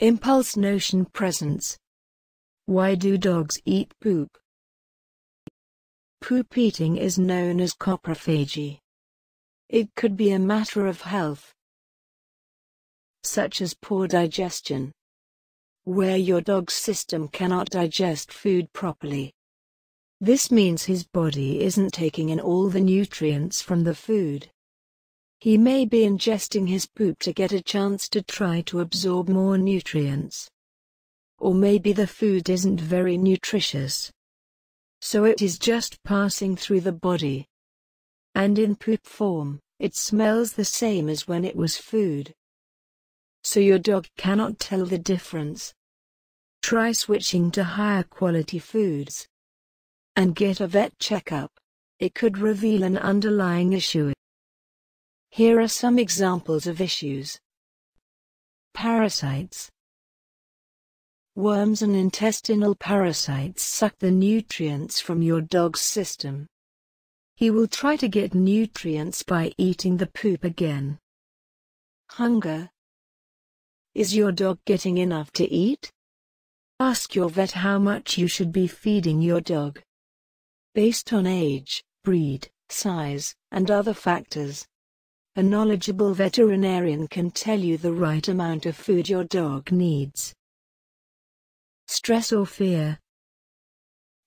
Impulse notion presents. Why do dogs eat poop? Poop eating is known as coprophagy. It could be a matter of health, such as poor digestion, where your dog's system cannot digest food properly. This means his body isn't taking in all the nutrients from the food. He may be ingesting his poop to get a chance to try to absorb more nutrients. Or maybe the food isn't very nutritious. So it is just passing through the body. And in poop form, it smells the same as when it was food. So your dog cannot tell the difference. Try switching to higher quality foods. And get a vet checkup. It could reveal an underlying issue. Here are some examples of issues. Parasites. Worms and intestinal parasites suck the nutrients from your dog's system. He will try to get nutrients by eating the poop again. Hunger. Is your dog getting enough to eat? Ask your vet how much you should be feeding your dog. Based on age, breed, size, and other factors. A knowledgeable veterinarian can tell you the right amount of food your dog needs. Stress or fear.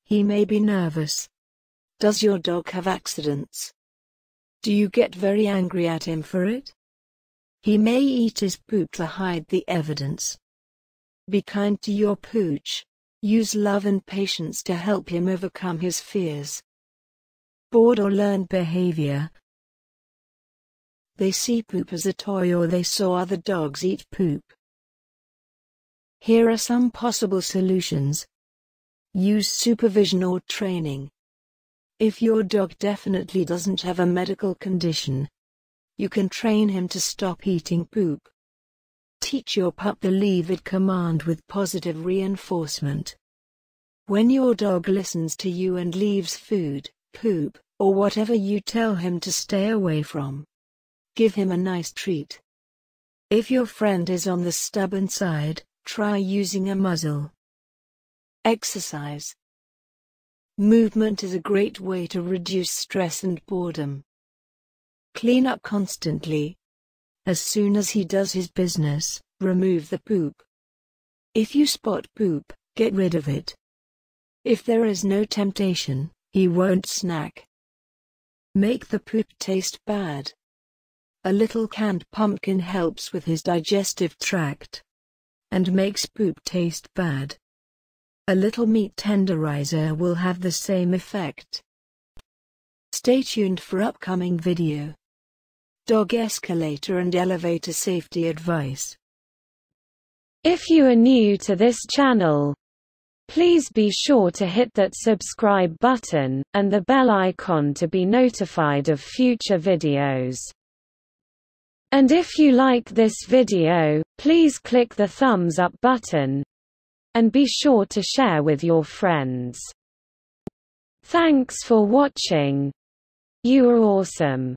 He may be nervous. Does your dog have accidents? Do you get very angry at him for it? He may eat his poop to hide the evidence. Be kind to your pooch. Use love and patience to help him overcome his fears. Bored or learned behavior. They see poop as a toy or they saw other dogs eat poop. Here are some possible solutions. Use supervision or training. If your dog definitely doesn't have a medical condition, you can train him to stop eating poop. Teach your pup the leave it command with positive reinforcement. When your dog listens to you and leaves food, poop, or whatever you tell him to stay away from, give him a nice treat. If your friend is on the stubborn side, try using a muzzle. Exercise. Movement is a great way to reduce stress and boredom. Clean up constantly. As soon as he does his business, remove the poop. If you spot poop, get rid of it. If there is no temptation, he won't snack. Make the poop taste bad. A little canned pumpkin helps with his digestive tract and makes poop taste bad. A little meat tenderizer will have the same effect. Stay tuned for upcoming video. Dog escalator and elevator safety advice. If you are new to this channel, please be sure to hit that subscribe button, and the bell icon to be notified of future videos. And if you like this video, please click the thumbs up button, and be sure to share with your friends. Thanks for watching. You are awesome.